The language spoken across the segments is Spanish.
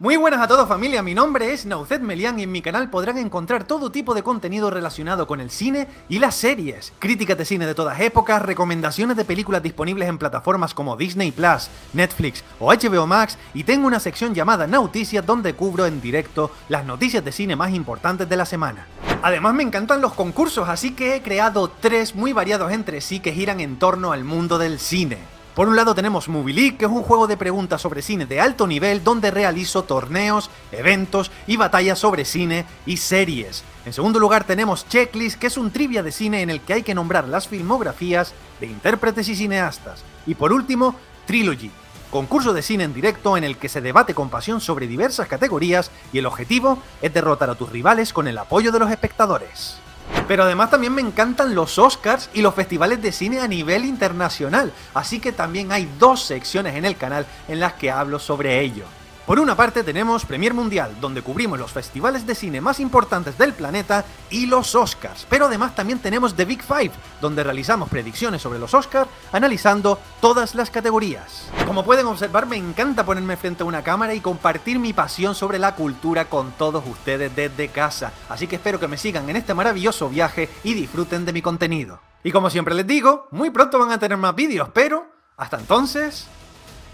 Muy buenas a todos familia, mi nombre es Naucet Melian y en mi canal podrán encontrar todo tipo de contenido relacionado con el cine y las series, críticas de cine de todas épocas, recomendaciones de películas disponibles en plataformas como Disney Plus, Netflix o HBO Max y tengo una sección llamada Nauticias donde cubro en directo las noticias de cine más importantes de la semana. Además me encantan los concursos, así que he creado tres muy variados entre sí que giran en torno al mundo del cine. Por un lado tenemos Movie League, que es un juego de preguntas sobre cine de alto nivel donde realizo torneos, eventos y batallas sobre cine y series. En segundo lugar tenemos Checklist, que es un trivia de cine en el que hay que nombrar las filmografías de intérpretes y cineastas. Y por último, Trilogy, concurso de cine en directo en el que se debate con pasión sobre diversas categorías y el objetivo es derrotar a tus rivales con el apoyo de los espectadores. Pero además también me encantan los Oscars y los festivales de cine a nivel internacional, así que también hay dos secciones en el canal en las que hablo sobre ello. Por una parte tenemos Premier Mundial, donde cubrimos los festivales de cine más importantes del planeta y los Oscars, pero además también tenemos The Big Five, donde realizamos predicciones sobre los Oscars analizando todas las categorías. Como pueden observar me encanta ponerme frente a una cámara y compartir mi pasión sobre la cultura con todos ustedes desde casa, así que espero que me sigan en este maravilloso viaje y disfruten de mi contenido. Y como siempre les digo, muy pronto van a tener más vídeos, pero hasta entonces,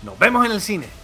nos vemos en el cine.